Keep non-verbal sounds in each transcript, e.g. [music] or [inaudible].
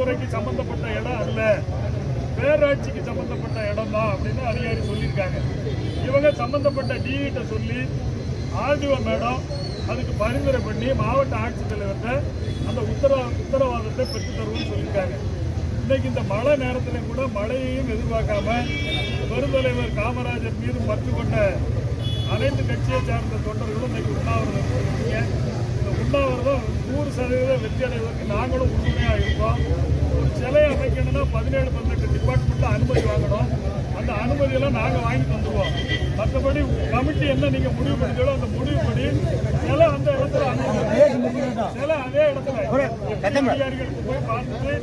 துறைக்கு சம்பந்தப்பட்ட இடம் அல்ல. பேராட்சிக்கு சம்பந்தப்பட்ட இடம் தான் அப்படின்னு அதிகாரி சொல்லியிருக்காங்க. இவங்க சம்பந்தப்பட்ட டிஇட்ட சொல்லி ஆர்டிஓ மேடம் அதுக்கு பரிந்துரை பண்ணி மாவட்ட ஆட்சித்தலைவர்கிட்ட அந்த உத்தர உத்தரவாதத்தை பெற்று தருவோம்னு சொல்லியிருக்காங்க. இன்னைக்கு இந்த மழை நேரத்தில் கூட மழையையும் எதிர்பார்க்காம பெருந்தலைவர் காமராஜர் மீது பற்று கொண்ட அனைத்து கட்சியை சார்ந்த தொண்டர்களும் இன்னைக்கு உண்ணாவிரதம் உண்ணாவிரதம் நூறு சதவீதம் வெற்றி அடைவதற்கு நாங்களும் உறுதுணையாக இருக்கோம் ஒரு சிலை அமைக்கணும்னா பதினேழு பதினெட்டு டிபார்ட்மெண்ட்டில் அனுமதி வாங்கணும். அந்த அனுமதியெல்லாம் நாங்கள் வாங்கி தந்துடுவோம் மற்றபடி கமிட்டி என்ன நீங்கள் முடிவு பண்ணீங்களோ அந்த முடிவுப்படி சிலை அந்த இடத்துல சிலை அதே இடத்துல. அதிகாரிகளுக்கு போய் பார்த்துட்டு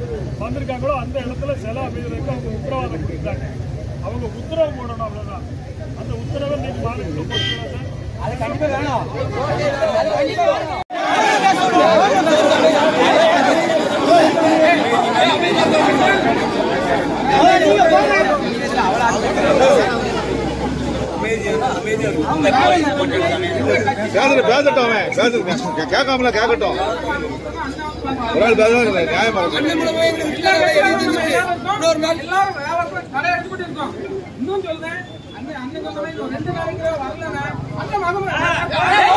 வந்திருக்காங்களோ அந்த இடத்துல சிலை அமைக்கிறதுக்கு அவங்க உத்தரவாதம் கொடுத்தாங்க. அவங்க உத்தரவு போடணும் அவ்வளவுதான். அந்த உத்தரவை நீங்க மாநிலத்தில் போட்டுக்கலாம் சார் பேசுற பேசட்டும் அவன். பேசுறது கேட்காமல கேட்கட்டும். ஒரு ஆள் பேச நியாயமா நாள்.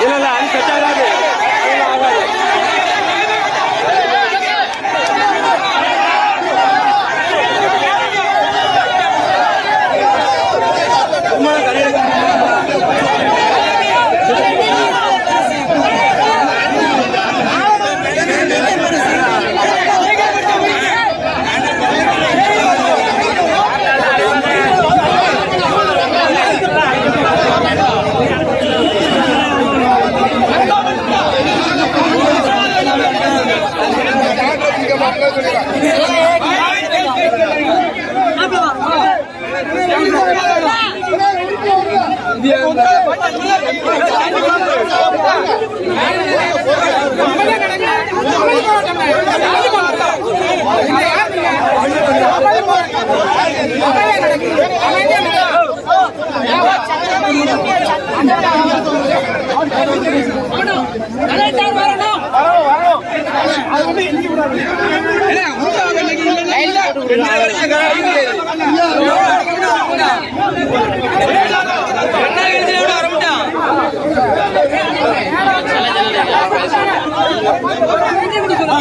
இல்ல இல்ல அது செட் ஆகாது.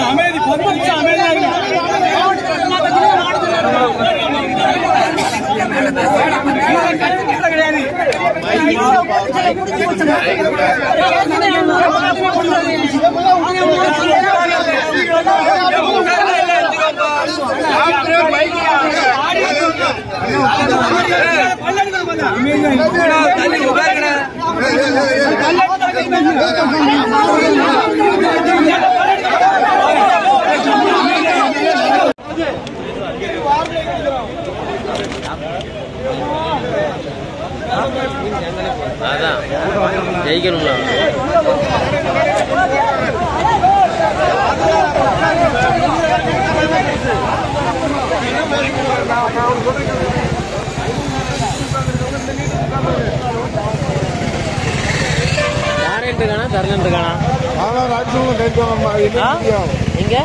அமைதி ஜெயிக்கணும்ல அமைதியாக இருக்கானா தரலன்ட்டு இருக்கானா பதினாறு ஆட்சியும் கைட்டு ஆ? எங்க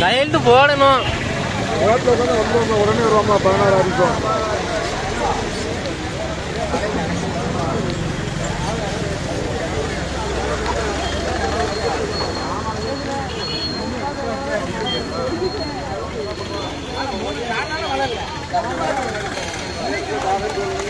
கையெழுத்து போடணும் உடனே வருவாமா பதினாறு [laughs] வளரல.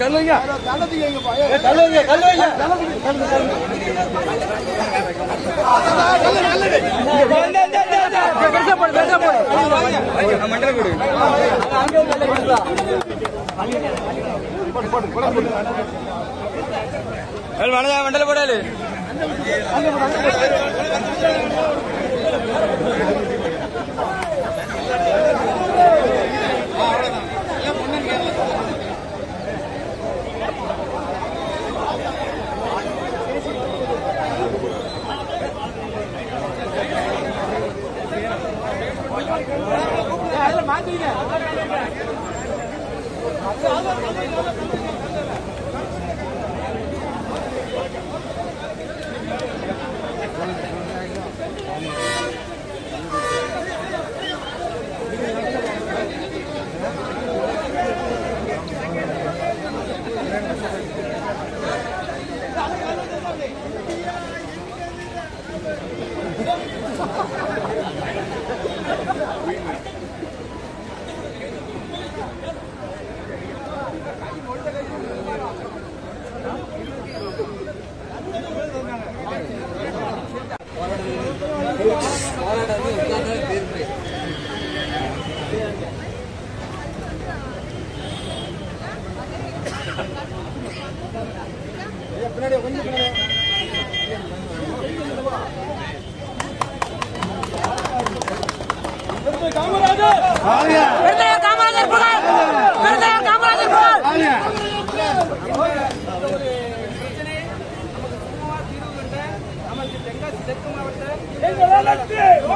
கல்லுங்க கல்லுங்க கல்லுங்க. மண்டல கொடு போட்டு போட்டு போட்டு మనదా వెంటలు పడాలి போடாது விருதுநகர் காமராஜர் புகழ்! விருதுநகர் காமராஜர் புகழ்!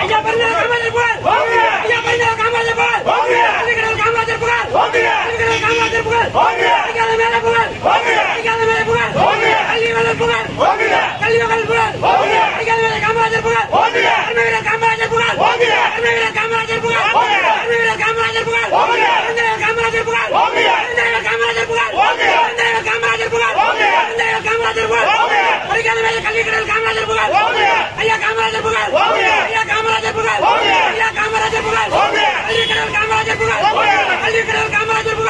ஐயா பெருநாள் காமராஜர் புகழ் ஐயா பெருநாள் காமராஜர் புகழ் அலிகடல் காமராஜர் புகழ் அலிகடல் காமராஜர் புகழ் அலிகடல் மேல புகழ் அலிகடல் மேல புகழ் கல்வி மேல புகழ் கல்வி மேல புகழ் அலிகடல் மேல காமராஜர் புகழ் அருமைவீரர் காமராஜர் புகழ் அருமைவீரர் காமராஜர் புகழ் அருமைவீரர் காமராஜர் புகழ் அருமைவீரர் காமராஜர் புகழ் அருமைவீரர் காமராஜர் புகழ் அருமைவீரர் காமராஜர் புகழ் அருமைவீரர் காமராஜர் புகழ் அலிகடல் மேல கல்வி கடல் காமராஜர் புகழ் ஐயா காமராஜர் புகழ் ஐயா காமராஜர் புகழ் ஐயா காமராஜர் புகழ் கல்வி கடல் காமராஜர் புகழ் கல்வி கடல் காமராஜர் புகழ் பெருந்தலைவர் காமராஜர் புகழ் பெருந்தலைவர் காமராஜர் புகழ் பெருந்தலைவர் காமராஜர் புகழ் புண்ணியம் என்னையும் படிக்க வச்ச கல்வி கடல் காமராஜர் புகழ் புண்ணியம் என்னையும் படிக்க வச்ச கல்வி கடல் காமராஜர் புகழ் ஐயா காமராஜர் புகழ் ஐயா காமராஜர் நாமம் காமராஜர் புகழ் ஐயா காமராஜர் புகழ்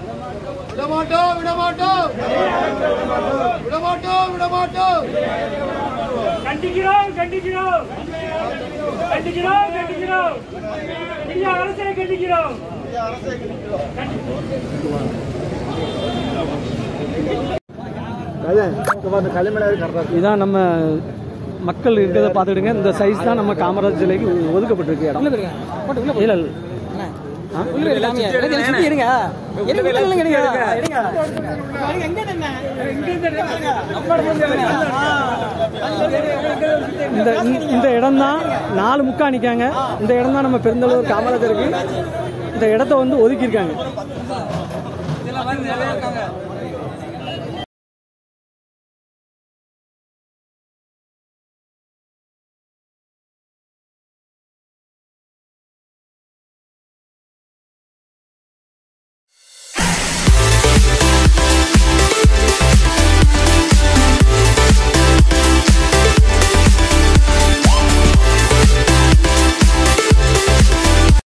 விடமாட்டோம் விடமாட்டோம். விடமாட்டோம் விடமாட்டோம். கண்டிக்கிறோம் கண்டிக்கிறோம். கண்டிக்கிறோம் கண்டிக்கிறோம். இந்திய அரசை கண்டிக்கிறோம். இதான் நம்ம மக்கள் இருக்கிறத பார்த்துக்கிடுங்க. இந்த சைஸ் தான் நம்ம காமராஜ் சிலைக்கு ஒதுக்கப்பட்டிருக்கு இடம். இல்ல? இந்த இந்த- இந்த இடம் தான் நாலு முக்கா நிக்காங்க. இந்த இடம் தான் நம்ம பெருந்தளவு காமராஜருக்கு. இந்த இடத்த வந்து ஒதுக்கியிருக்காங்க.